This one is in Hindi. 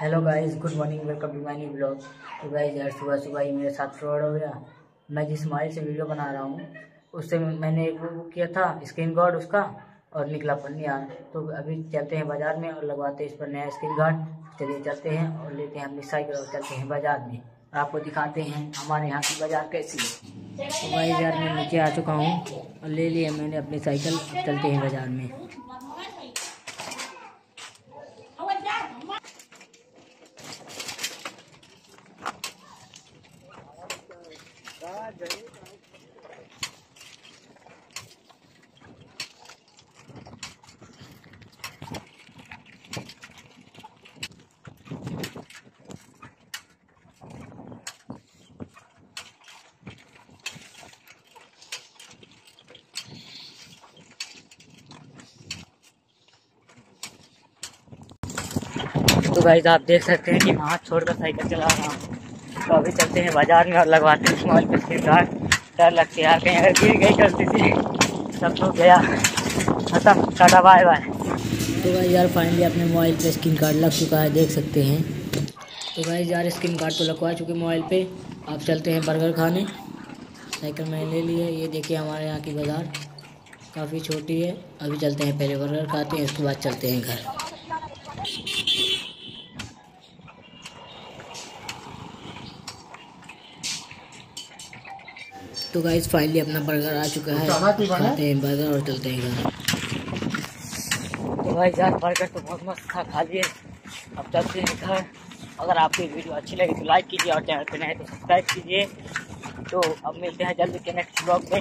Hello guys good morning welcome to my new blog तो गाइस यार सुबह सुबह ही मेरे साथ फ्रॉड हो गया। मैं जिस मोबाइल से वीडियो बना रहा हूँ, उससे मैंने एक वो किया था स्क्रीन गार्ड उसका, और निकला पन्निया तो अभी चलते हैं बाज़ार में और लगवाते हैं इस पर नया स्क्रीन गार्ड चलिए चलते हैं और लेते हैं अपनी साइकिल और चलते हैं बाज़ार में। आपको दिखाते हैं हमारे यहाँ की बाज़ार कैसी है। तो भाई यार, मैं नीचे आ चुका हूँ और ले लिया मैंने अपनी साइकिल चलते हैं बाज़ार में। तो भाई आप देख सकते हैं कि हाथ छोड़कर साइकिल चला रहा हूँ। तो अभी चलते हैं बाज़ार में और लगवाते हैं मोबाइल पे स्क्रीन गार्ड डर लगती यार, कहीं अगर गिर गई गलती से सब तो गया। खत्म। Tata, bye bye. तो भाई यार फाइनली अपने मोबाइल पे स्क्रीन कार्ड लग चुका है, देख सकते हैं। तो भाई यार स्क्रीन कार्ड तो लगवा चुके मोबाइल पे। आप चलते हैं बर्गर खाने। साइकिल मैंने ले ली है। ये देखिए हमारे यहाँ की बाज़ार। काफ़ी छोटी है। अभी चलते हैं, पहले बर्गर खाते हैं, उसके बाद चलते हैं घर। तो गाइस फाइनली अपना बर्गर आ चुका है। खाते हैं बर्गर और चलते हैं घर। तो भाई यार बर्गर तो बहुत मस्त था खा लिए। अब चलते हैं घर। अगर आपको वीडियो अच्छी लगी तो लाइक कीजिए और चैनल पे नए तो सब्सक्राइब कीजिए। तो अब मिलते हैं जल्दी के नेक्स्ट ब्लॉग में।